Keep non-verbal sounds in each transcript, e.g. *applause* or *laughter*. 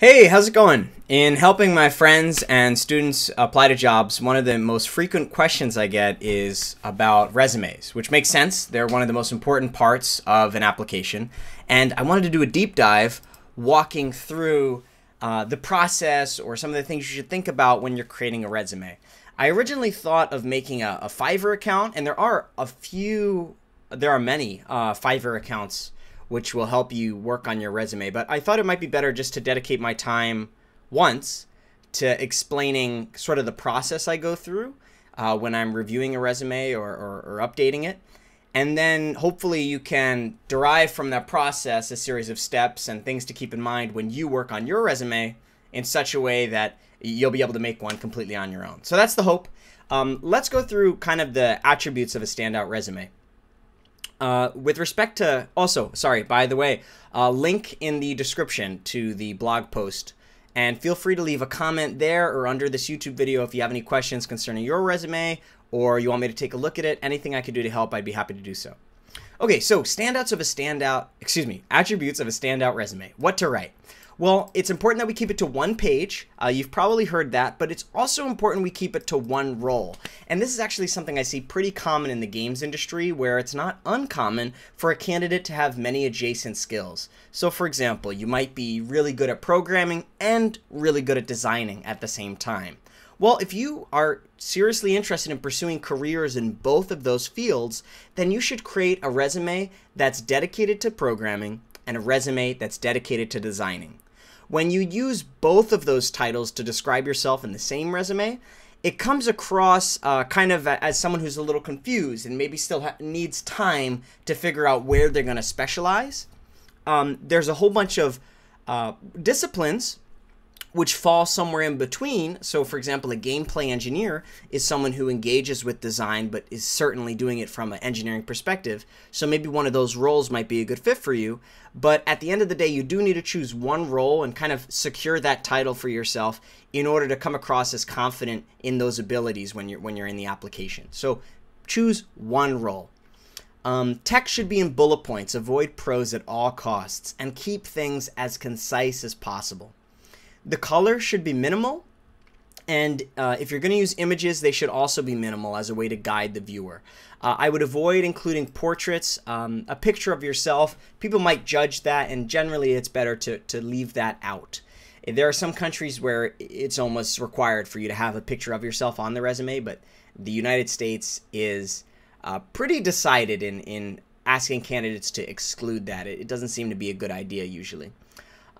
Hey, how's it going? In helping my friends and students apply to jobs, one of the most frequent questions I get is about resumes, which makes sense. They're one of the most important parts of an application. And I wanted to do a deep dive walking through uh, the process or some of the things you should think about when you're creating a resume. I originally thought of making a, a Fiverr account, and there are a few, there are many uh, Fiverr accounts which will help you work on your resume. But I thought it might be better just to dedicate my time once to explaining sort of the process I go through uh, when I'm reviewing a resume or, or, or updating it. And then hopefully you can derive from that process a series of steps and things to keep in mind when you work on your resume in such a way that you'll be able to make one completely on your own. So that's the hope. Um, let's go through kind of the attributes of a standout resume. Uh, with respect to also, sorry, by the way, uh, link in the description to the blog post. And feel free to leave a comment there or under this YouTube video if you have any questions concerning your resume or you want me to take a look at it. Anything I could do to help, I'd be happy to do so. Okay, so standouts of a standout, excuse me, attributes of a standout resume. What to write? Well, it's important that we keep it to one page. Uh, you've probably heard that, but it's also important we keep it to one role. And this is actually something I see pretty common in the games industry where it's not uncommon for a candidate to have many adjacent skills. So for example, you might be really good at programming and really good at designing at the same time. Well, if you are seriously interested in pursuing careers in both of those fields, then you should create a resume that's dedicated to programming and a resume that's dedicated to designing. When you use both of those titles to describe yourself in the same resume, it comes across uh, kind of as someone who's a little confused and maybe still needs time to figure out where they're going to specialize. Um, there's a whole bunch of uh, disciplines which fall somewhere in between. So, for example, a gameplay engineer is someone who engages with design but is certainly doing it from an engineering perspective. So, maybe one of those roles might be a good fit for you. But at the end of the day, you do need to choose one role and kind of secure that title for yourself in order to come across as confident in those abilities when you're when you're in the application. So, choose one role. Um, text should be in bullet points. Avoid prose at all costs and keep things as concise as possible. The color should be minimal. And uh, if you're going to use images, they should also be minimal as a way to guide the viewer. Uh, I would avoid including portraits, um, a picture of yourself. People might judge that, and generally it's better to, to leave that out. There are some countries where it's almost required for you to have a picture of yourself on the resume, but the United States is uh, pretty decided in, in asking candidates to exclude that. It, it doesn't seem to be a good idea usually.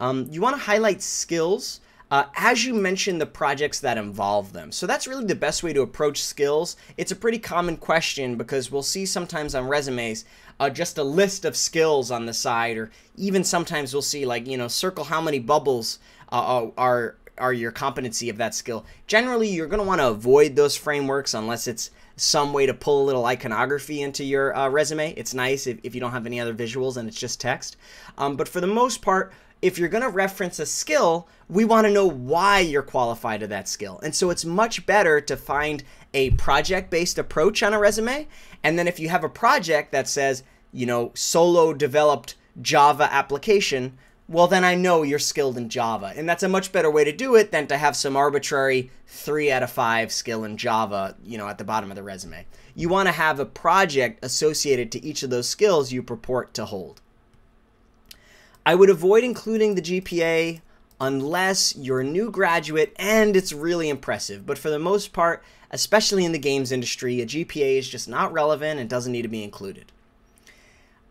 Um, you want to highlight skills uh, as you mention the projects that involve them. So that's really the best way to approach skills. It's a pretty common question because we'll see sometimes on resumes uh, just a list of skills on the side, or even sometimes we'll see like, you know, circle how many bubbles uh, are are your competency of that skill. Generally, you're going to want to avoid those frameworks unless it's some way to pull a little iconography into your uh, resume. It's nice if, if you don't have any other visuals and it's just text. Um, but for the most part, if you're going to reference a skill, we want to know why you're qualified to that skill. And so it's much better to find a project based approach on a resume. And then if you have a project that says, you know, solo developed Java application, well, then I know you're skilled in Java. And that's a much better way to do it than to have some arbitrary three out of five skill in Java, you know, at the bottom of the resume. You want to have a project associated to each of those skills you purport to hold. I would avoid including the GPA unless you're a new graduate and it's really impressive. But for the most part, especially in the games industry, a GPA is just not relevant and doesn't need to be included.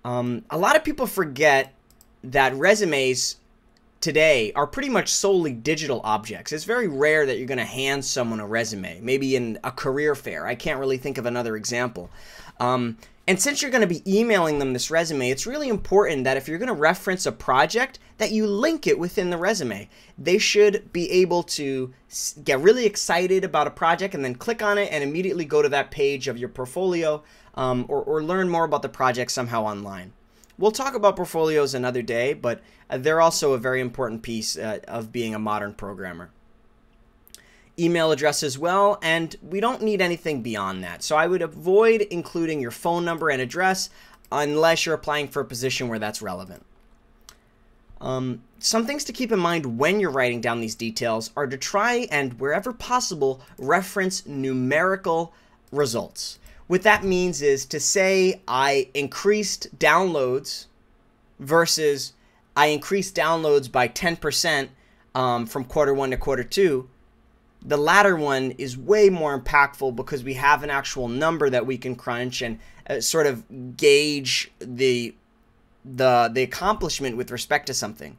Um, a lot of people forget that resumes today are pretty much solely digital objects. It's very rare that you're going to hand someone a resume, maybe in a career fair. I can't really think of another example. Um, and since you're going to be emailing them this resume, it's really important that if you're going to reference a project, that you link it within the resume. They should be able to get really excited about a project and then click on it and immediately go to that page of your portfolio um, or, or learn more about the project somehow online. We'll talk about portfolios another day, but uh, they're also a very important piece uh, of being a modern programmer email address as well, and we don't need anything beyond that. So I would avoid including your phone number and address unless you're applying for a position where that's relevant. Um, some things to keep in mind when you're writing down these details are to try and, wherever possible, reference numerical results. What that means is to say I increased downloads versus I increased downloads by 10% um, from quarter one to quarter two. The latter one is way more impactful because we have an actual number that we can crunch and uh, sort of gauge the the the accomplishment with respect to something.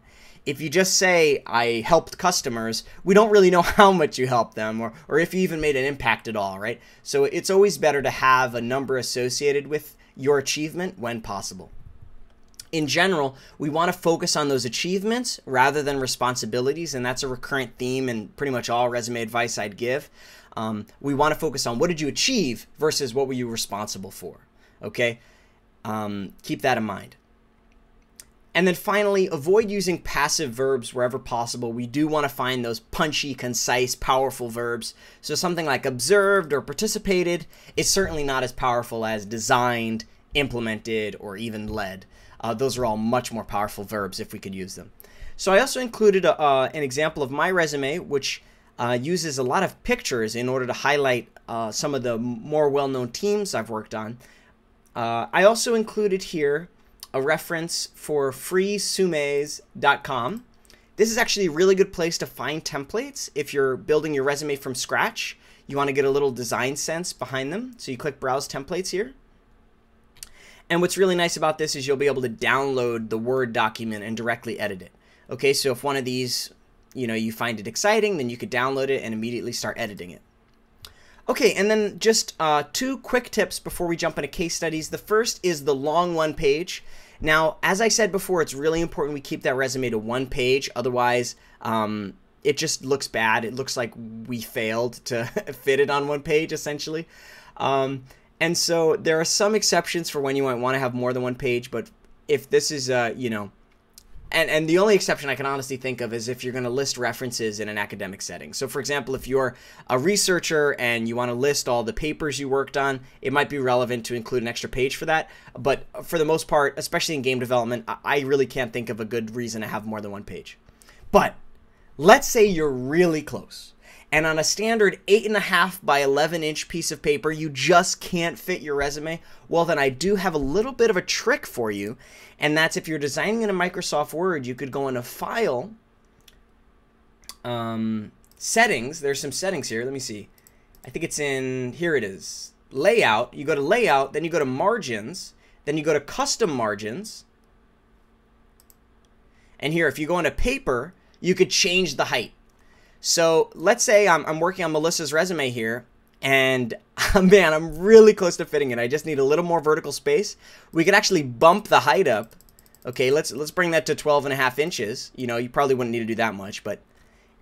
If you just say I helped customers, we don't really know *laughs* how much you helped them or or if you even made an impact at all, right? So it's always better to have a number associated with your achievement when possible. In general, we want to focus on those achievements rather than responsibilities, and that's a recurrent theme in pretty much all resume advice I'd give. Um, we want to focus on what did you achieve versus what were you responsible for. Okay, um, keep that in mind. And then finally, avoid using passive verbs wherever possible. We do want to find those punchy, concise, powerful verbs. So something like observed or participated is certainly not as powerful as designed, implemented, or even led. Uh, those are all much more powerful verbs if we could use them. So I also included a, uh, an example of my resume, which uh, uses a lot of pictures in order to highlight uh, some of the more well-known teams I've worked on. Uh, I also included here a reference for freesumes.com. This is actually a really good place to find templates if you're building your resume from scratch. You want to get a little design sense behind them. So you click Browse Templates here. And what's really nice about this is you'll be able to download the Word document and directly edit it. Okay, so if one of these, you know, you find it exciting, then you could download it and immediately start editing it. Okay, and then just uh, two quick tips before we jump into case studies. The first is the long one page. Now, as I said before, it's really important we keep that resume to one page. Otherwise, um, it just looks bad. It looks like we failed to *laughs* fit it on one page, essentially. Um, and so there are some exceptions for when you might want to have more than one page, but if this is, uh, you know, and, and the only exception I can honestly think of is if you're going to list references in an academic setting. So, for example, if you're a researcher and you want to list all the papers you worked on, it might be relevant to include an extra page for that. But for the most part, especially in game development, I really can't think of a good reason to have more than one page. But let's say you're really close and on a standard 8.5 by 11 inch piece of paper, you just can't fit your resume, well, then I do have a little bit of a trick for you. And that's if you're designing in a Microsoft Word, you could go into File, um, Settings. There's some settings here. Let me see. I think it's in, here it is. Layout. You go to Layout, then you go to Margins, then you go to Custom Margins. And here, if you go into Paper, you could change the height. So let's say I'm, I'm working on Melissa's resume here, and *laughs* man, I'm really close to fitting it. I just need a little more vertical space. We could actually bump the height up. Okay, let's let's bring that to 12 and a half inches. You know, you probably wouldn't need to do that much, but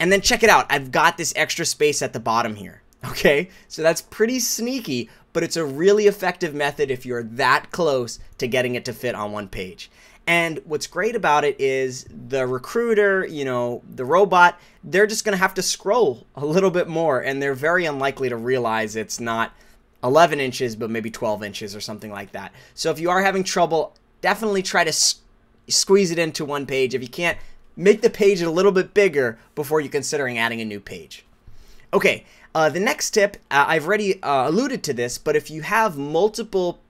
and then check it out. I've got this extra space at the bottom here. *laughs* Okay, so that's pretty sneaky, but it's a really effective method if you're that close to getting it to fit on one page. And what's great about it is the recruiter, you know, the robot, they're just going to have to scroll a little bit more and they're very unlikely to realize it's not 11 inches but maybe 12 inches or something like that. So if you are having trouble, definitely try to squeeze it into one page. If you can't, make the page a little bit bigger before you're considering adding a new page. Okay, uh, the next tip, uh, I've already uh, alluded to this, but if you have multiple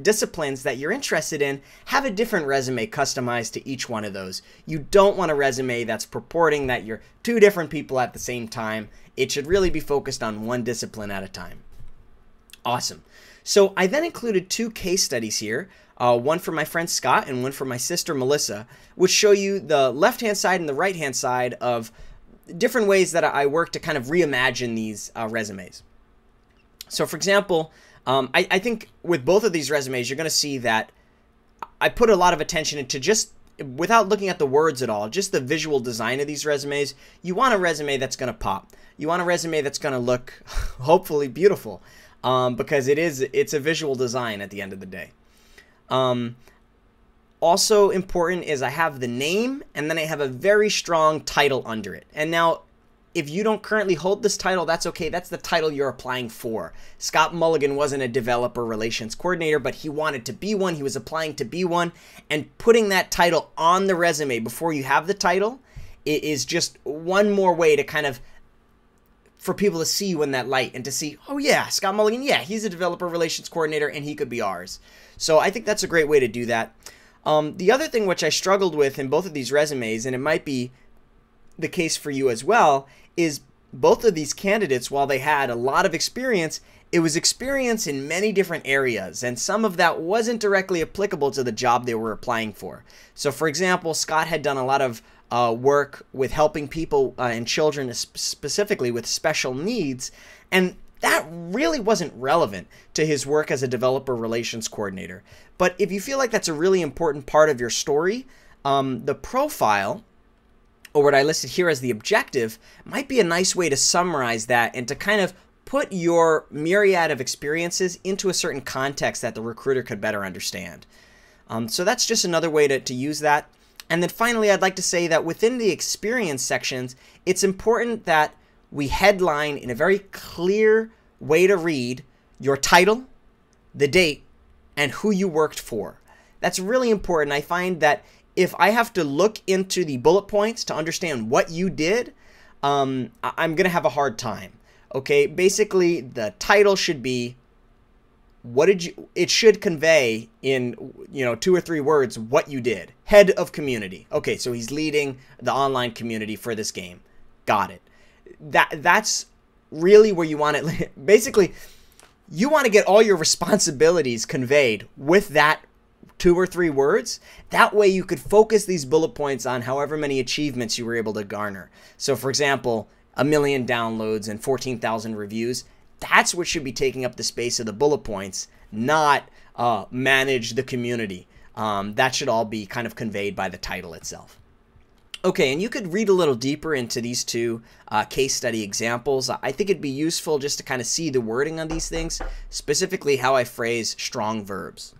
disciplines that you're interested in, have a different resume customized to each one of those. You don't want a resume that's purporting that you're two different people at the same time. It should really be focused on one discipline at a time. Awesome. So I then included two case studies here, uh, one for my friend Scott and one for my sister Melissa, which show you the left-hand side and the right-hand side of different ways that I work to kind of reimagine these uh, resumes. So for example, um, I, I think with both of these resumes, you're going to see that I put a lot of attention into just without looking at the words at all, just the visual design of these resumes. You want a resume that's going to pop. You want a resume that's going to look *laughs* hopefully beautiful um, because it is it's a visual design at the end of the day. Um, also important is I have the name and then I have a very strong title under it. And now if you don't currently hold this title, that's okay. That's the title you're applying for. Scott Mulligan wasn't a developer relations coordinator, but he wanted to be one. He was applying to be one. And putting that title on the resume before you have the title is just one more way to kind of for people to see you in that light and to see, oh yeah, Scott Mulligan, yeah, he's a developer relations coordinator and he could be ours. So I think that's a great way to do that. Um, the other thing which I struggled with in both of these resumes, and it might be the case for you as well, is both of these candidates, while they had a lot of experience, it was experience in many different areas, and some of that wasn't directly applicable to the job they were applying for. So, for example, Scott had done a lot of uh, work with helping people uh, and children specifically with special needs, and that really wasn't relevant to his work as a developer relations coordinator. But if you feel like that's a really important part of your story, um, the profile or what I listed here as the objective, might be a nice way to summarize that and to kind of put your myriad of experiences into a certain context that the recruiter could better understand. Um, so that's just another way to, to use that. And then finally, I'd like to say that within the experience sections, it's important that we headline in a very clear way to read your title, the date, and who you worked for. That's really important. I find that if I have to look into the bullet points to understand what you did, um, I'm going to have a hard time. Okay, basically, the title should be what did you it should convey in you know two or three words what you did. Head of community. Okay so he's leading the online community for this game. Got it. That that's really where you want it *laughs* basically you want to get all your responsibilities conveyed with that two or three words. That way you could focus these bullet points on however many achievements you were able to garner. So, for example, a million downloads and 14,000 reviews. That's what should be taking up the space of the bullet points, not uh, manage the community. Um, that should all be kind of conveyed by the title itself. Okay, and you could read a little deeper into these two uh, case study examples. I think it'd be useful just to kind of see the wording on these things, specifically how I phrase strong verbs.